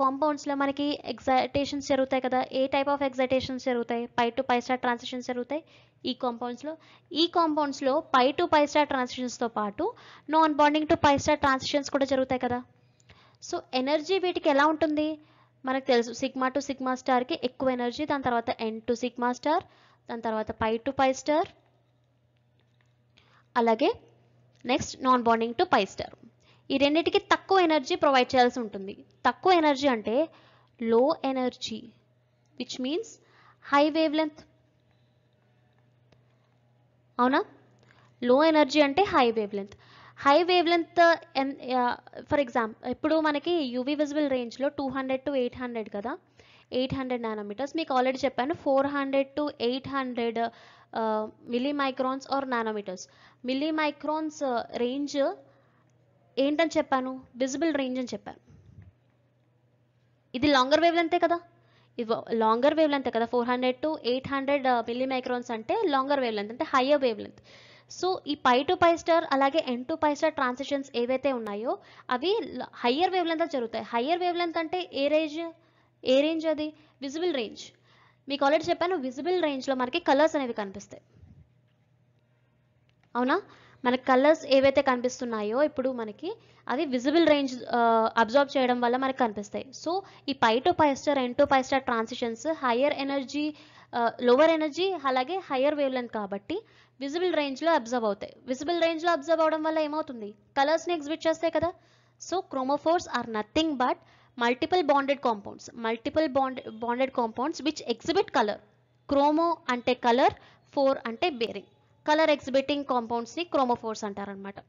కాంపౌండ్స్లో మనకి ఎగ్జైటేషన్స్ జరుగుతాయి కదా. ఏ టైప్ ఆఫ్ ఎగ్జైటేషన్స్ జరుగుతాయి? Pi to pi star transactions జరుగుతాయి ఈ కాంపౌండ్స్లో. ఈ కాంపౌండ్స్లో పై టు పై స్టార్ ట్రాన్సాక్షన్స్తో పాటు non bonding to pi star transactions కూడా జరుగుతాయి కదా. సో ఎనర్జీ వీటికి ఎలా ఉంటుంది? మనకు తెలుసు సిగ్మా టు సిగ్మా స్టార్కి ఎక్కువ ఎనర్జీ దాని తర్వాత ఎన్ టు సిగ్మా స్టార్ దాని తర్వాత పై టు పై స్టార్ అలాగే next non bonding to pi star. ఈ రెండింటికి తక్కువ ఎనర్జీ ప్రొవైడ్ చేయాల్సి ఉంటుంది. తక్కువ ఎనర్జీ అంటే low energy which means high wavelength అవునా? లో ఎనర్జీ అంటే high wavelength high wavelength for example ఇప్పుడు మనకి యూవీ విజిబుల్ రేంజ్లో two hundred to eight hundred కదా? ఎయిట్ హండ్రెడ్ నానోమీటర్స్ మీకు ఆల్రెడీ చెప్పాను four hundred to eight hundred millimicrons or nanometres millimicrons range ఏంటని చెప్పాను? విజిబుల్ రేంజ్ అని చెప్పాను. ఇది లాంగర్ వేవ్ లెంతే కదా? లాంగర్ వేవ్ లెంతే కదా? Four hundred to eight hundred milli microns అంటే లాంగర్ వేవ్ లెంత్ అంటే హయ్యర్ వేవ్ లెంత్ సో ఈ పై టు పై స్టార్ అలాగే n to pi star transitions ఏవైతే ఉన్నాయో అవి హయ్యర్ వేవ్ లెంత్ జరుగుతాయి. హయ్యర్ వేవ్ లెంత్ అంటే ఏ రేంజ్ ఏ రేంజ్ అది? విజిబుల్ రేంజ్ మీకు ఆల్రెడీ చెప్పాను విజిబుల్ రేంజ్లో మనకి కలర్స్ అనేవి కనిపిస్తాయి. అవునా? మనకి కలర్స్ ఏవైతే కనిపిస్తున్నాయో ఇప్పుడు మనకి అవి విజిబుల్ రేంజ్ అబ్జర్వ్ చేయడం వల్ల మనకి కనిపిస్తాయి. సో ఈ pi to pi star n to pi star transitions higher energy lower energy అలాగే హయ్యర్ వేవ్ లెంత్ కాబట్టి విజిబుల్ రేంజ్లో అబ్జర్వ్ అవుతాయి. విజిబుల్ రేంజ్లో అబ్జర్వ్ అవడం వల్ల ఏమవుతుంది? కలర్స్ని ఎగ్జిబిట్ చేస్తాయి కదా. So chromophores are nothing but multiple bonded compounds multiple bond bonded compounds which exhibit colour chromo అంటే కలర్ ఫోర్ అంటే బేరింగ్ కలర్ ఎగ్జిబిటింగ్ కాంపౌండ్స్ని క్రోమోఫోర్స్ అంటారనమాట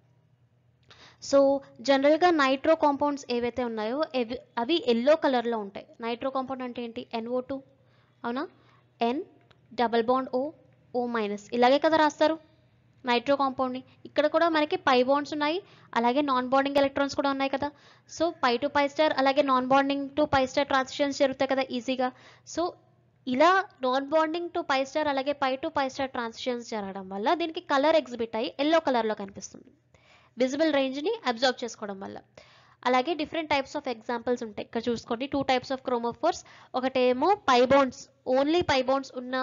సో జనరల్గా నైట్రో కాంపౌండ్స్ ఏవైతే ఉన్నాయో ఎవి అవి ఎల్లో కలర్లో ఉంటాయి. నైట్రో కాంపౌండ్ అంటే ఏంటి? NO two. అవునా? N double bond O O minus. ఇలాగే కదా రాస్తారు నైట్రో కాంపౌండ్ని. ఇక్కడ కూడా మనకి పై బాండ్స్ ఉన్నాయి అలాగే నాన్ బాండింగ్ ఎలక్ట్రాన్స్ కూడా ఉన్నాయి కదా. So pi to pi star అలాగే non bonding to pi star transitions జరుగుతాయి కదా ఈజీగా. సో ఇలా non bonding to pi star అలాగే pi to pi star transitions జరగడం వల్ల దీనికి కలర్ ఎగ్జిబిట్ అయ్యి ఎల్లో కలర్లో కనిపిస్తుంది. విజిబుల్ రేంజ్ని అబ్జర్వ్ చేసుకోవడం వల్ల. అలాగే డిఫరెంట్ టైప్స్ ఆఫ్ ఎగ్జాంపుల్స్ ఉంటాయి. ఇక్కడ చూసుకోండి టూ టైప్స్ ఆఫ్ క్రోమోఫోర్స్ ఒకటేమో పై ఓన్లీ పై బౌండ్స్ ఉన్న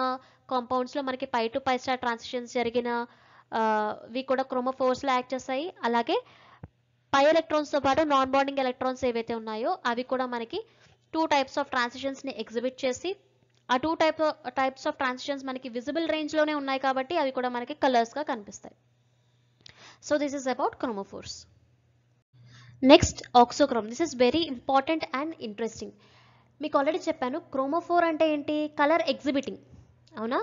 కాంపౌండ్స్లో మనకి pi to pi star transitions జరిగిన వి కూడా క్రోమోఫోర్స్లో యాక్ట్ చేస్తాయి. అలాగే పై ఎలక్ట్రాన్స్తో పాటు నాన్ బాండింగ్ ఎలక్ట్రాన్స్ ఏవైతే ఉన్నాయో అవి కూడా మనకి టూ టైప్స్ ఆఫ్ ట్రాన్సిషన్స్ని ఎగ్జిబిట్ చేసి ఆ two type types of transitions మనకి విజిబుల్ రేంజ్లోనే ఉన్నాయి కాబట్టి అవి కూడా మనకి కలర్స్గా కనిపిస్తాయి. So this is about chromophores next auxochrome this is very important and interesting మీకు ఆల్రెడీ చెప్పాను క్రోమోఫోర్ అంటే ఏంటి? కలర్ ఎగ్జిబిటింగ్ అవునా?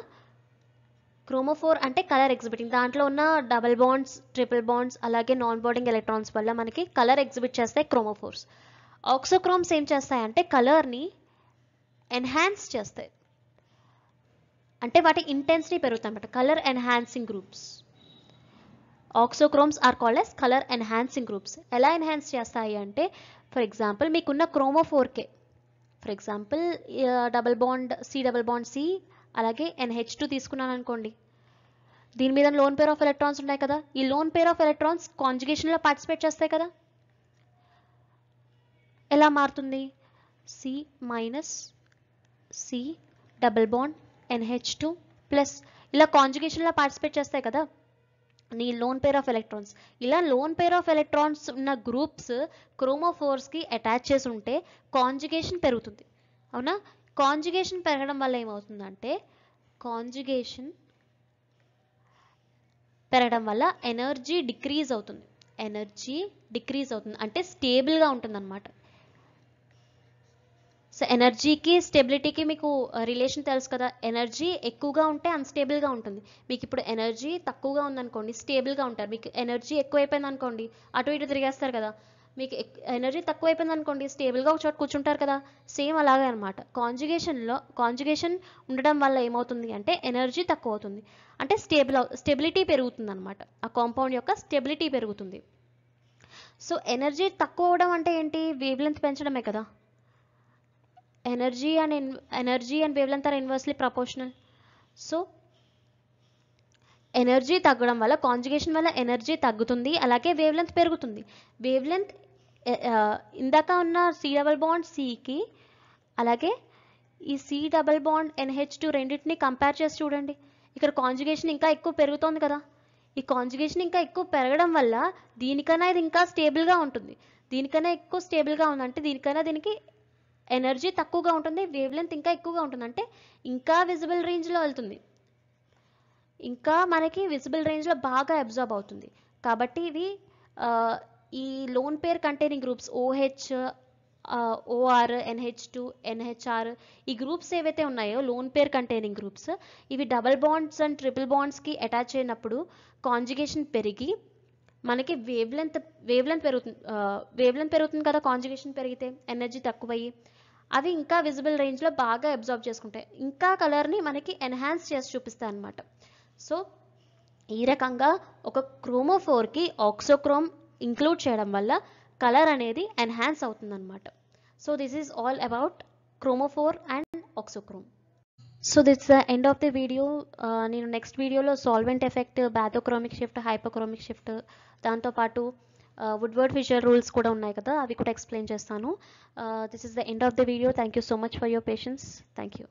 క్రోమోఫోర్ అంటే కలర్ ఎగ్జిబిటింగ్ దాంట్లో ఉన్న డబుల్ బాండ్స్ ట్రిపుల్ బాండ్స్ అలాగే నాన్ బాండింగ్ ఎలక్ట్రాన్స్ వల్ల మనకి కలర్ ఎగ్జిబిట్ చేస్తాయి క్రోమోఫోర్స్ ఆక్సోక్రోమ్స్ ఏం చేస్తాయంటే కలర్ని ఎన్హాన్స్ చేస్తాయి. అంటే వాటి ఇంటెన్సిటీ పెరుగుతాయి అనమాట colour enhancing groups auxochromes are called as colour enhancing groups ఎలా ఎన్హాన్స్ చేస్తాయి అంటే ఫర్ ఎగ్జాంపుల్ మీకున్న క్రోమోఫోర్కే for example double bond C double bond C అలాగే ఎన్హెచ్ టూ తీసుకున్నాను అనుకోండి. దీని మీద లోన్ పేర్ ఆఫ్ ఎలక్ట్రాన్స్ ఉన్నాయి కదా. ఈ లోన్ పేర్ ఆఫ్ ఎలక్ట్రాన్స్ కాంజుగేషన్లో పార్టిసిపేట్ చేస్తాయి కదా. ఎలా మారుతుంది? C minus C double bond NH two plus ఇలా కాంజుగేషన్లో పార్టిసిపేట్ చేస్తాయి కదా. నీ లోన్ పేర్ ఆఫ్ ఎలక్ట్రాన్స్ ఇలా లోన్ పేర్ ఆఫ్ ఎలక్ట్రాన్స్ ఉన్న గ్రూప్స్ క్రోమోఫోర్స్కి అటాచ్ చేసి ఉంటే కాంజుగేషన్ పెరుగుతుంది. అవునా? కాంజుగేషన్ పెరగడం వల్ల ఏమవుతుందంటే కాంజుగేషన్ పెరగడం వల్ల ఎనర్జీ డిక్రీజ్ అవుతుంది. ఎనర్జీ డిక్రీజ్ అవుతుంది. అంటే స్టేబుల్గా ఉంటుంది అనమాట సో ఎనర్జీకి స్టెబిలిటీకి మీకు రిలేషన్ తెలుసు కదా. ఎనర్జీ ఎక్కువగా ఉంటే అన్స్టేబుల్గా ఉంటుంది. మీకు ఇప్పుడు ఎనర్జీ తక్కువగా ఉందనుకోండి స్టేబుల్గా ఉంటారు. మీకు ఎనర్జీ ఎక్కువైపోయింది అనుకోండి అటు ఇటు తిరిగేస్తారు కదా. మీకు ఎనర్జీ తక్కువైపోయింది అనుకోండి స్టేబుల్గా ఒక చోట కూర్చుంటారు కదా. సేమ్ అలాగే అనమాట కాంజుగేషన్లో కాంజుగేషన్ ఉండడం వల్ల ఏమవుతుంది అంటే ఎనర్జీ తక్కువ అవుతుంది అంటే స్టేబుల్ స్టెబిలిటీ పెరుగుతుంది అనమాట ఆ కాంపౌండ్ యొక్క స్టెబిలిటీ పెరుగుతుంది. సో ఎనర్జీ తక్కువ అవడం అంటే ఏంటి? వేవ్ లెంత్ పెంచడమే కదా. Energy and energy and wavelength are inversely proportional so energy తగ్గడం వల్ల కాంజుగేషన్ వల్ల ఎనర్జీ తగ్గుతుంది అలాగే వేవ్ లెంత్ పెరుగుతుంది వేవ్ లెంత్ ఇందాక ఉన్న సి డబల్ బాండ్ సికి అలాగే ఈ C double bond NH two రెండింటిని కంపేర్ చేసి చూడండి. ఇక్కడ కాంజుగేషన్ ఇంకా ఎక్కువ పెరుగుతోంది కదా. ఈ కాంజుగేషన్ ఇంకా ఎక్కువ పెరగడం వల్ల దీనికన్నా ఇది ఇంకా స్టేబుల్గా ఉంటుంది. దీనికన్నా ఎక్కువ స్టేబుల్గా ఉందంటే దీనికన్నా దీనికి ఎనర్జీ తక్కువగా ఉంటుంది వేవ్ లెంత్ ఇంకా ఎక్కువగా ఉంటుంది. అంటే ఇంకా విజిబుల్ రేంజ్లో వెళ్తుంది. ఇంకా మనకి విజిబుల్ రేంజ్లో బాగా అబ్జార్బ్ అవుతుంది. కాబట్టి ఇవి ఈ lone pair containing groups OH OR NH two NHR ఈ గ్రూప్స్ ఏవైతే ఉన్నాయో లోన్ పేర్ కంటైనింగ్ గ్రూప్స్ ఇవి డబల్ బాండ్స్ అండ్ ట్రిపుల్ బాండ్స్కి అటాచ్ అయినప్పుడు కాంజుగేషన్ పెరిగి మనకి వేవ్ లెంత్ వేవ్ లెంత్ పెరుగుతుంది వేవ్ లెంత్ పెరుగుతుంది కదా కాంజుగేషన్ పెరిగితే ఎనర్జీ తక్కువయ్యి అవి ఇంకా విజిబుల్ రేంజ్లో బాగా అబ్జర్వ్ చేసుకుంటాయి. ఇంకా కలర్ని మనకి ఎన్హాన్స్ చేసి చూపిస్తాయి అన్నమాట. సో ఈ రకంగా ఒక క్రోమోఫోర్కి ఆక్సోక్రోమ్ ఇంక్లూడ్ చేయడం వల్ల కలర్ అనేది ఎన్హాన్స్ అవుతుందన్నమాట. So this is all about chromophore and auxochrome so that's the end of the video నేను నెక్స్ట్ వీడియోలో solvent effect bathochromic shift hypochromic shift దాంతోపాటు వుడ్వర్డ్ ఫిషర్ రూల్స్ కూడా ఉన్నాయి కదా అవి కూడా ఎక్స్ప్లెయిన్ చేస్తాను. This is the end of the video thank you so much for your patience thank you